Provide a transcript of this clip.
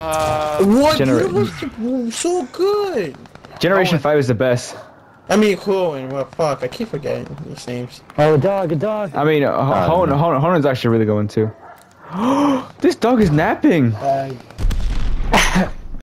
Uh, What? Gener was so good. Generation Oh, 5 is the best. I mean, cool and well, fuck. I keep forgetting these names. Oh, a dog, a dog. I mean, uh, Oh, Hon actually really going too. this dog is napping. Uh,